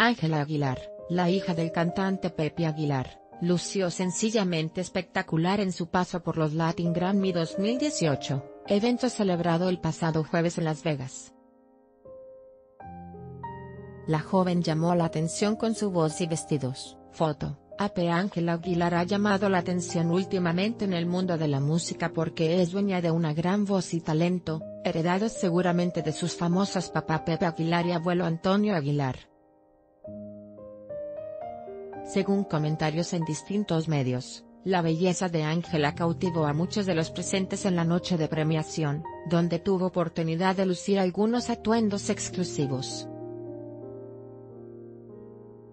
Ángela Aguilar, la hija del cantante Pepe Aguilar, lució sencillamente espectacular en su paso por los Latin Grammy 2018, evento celebrado el pasado jueves en Las Vegas. La joven llamó la atención con su voz y vestidos. Foto. AP Ángela Aguilar ha llamado la atención últimamente en el mundo de la música porque es dueña de una gran voz y talento, heredados seguramente de sus famosos papá Pepe Aguilar y abuelo Antonio Aguilar. Según comentarios en distintos medios, la belleza de Ángela cautivó a muchos de los presentes en la noche de premiación, donde tuvo oportunidad de lucir algunos atuendos exclusivos.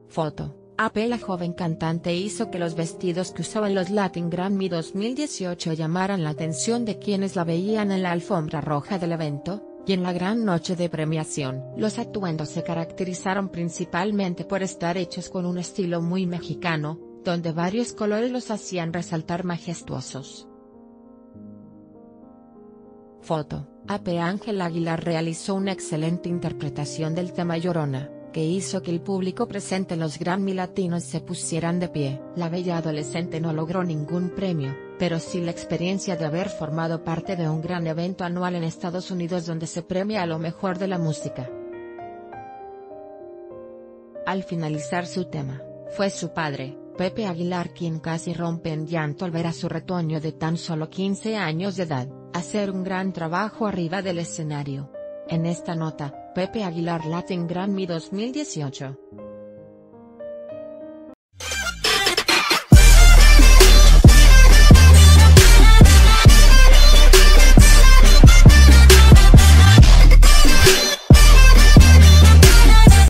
Foto. AP la joven cantante hizo que los vestidos que usó en los Latin Grammy 2018 llamaran la atención de quienes la veían en la alfombra roja del evento, y en la gran noche de premiación. Los atuendos se caracterizaron principalmente por estar hechos con un estilo muy mexicano, donde varios colores los hacían resaltar majestuosos. Foto, AP Ángel Aguilar realizó una excelente interpretación del tema Llorona que hizo que el público presente en los Grammy Latinos se pusieran de pie. La bella adolescente no logró ningún premio, pero sí la experiencia de haber formado parte de un gran evento anual en Estados Unidos donde se premia a lo mejor de la música. Al finalizar su tema, fue su padre, Pepe Aguilar quien casi rompe en llanto al ver a su retoño de tan solo 15 años de edad, hacer un gran trabajo arriba del escenario. En esta nota, Pepe Aguilar Latin Grammy 2018.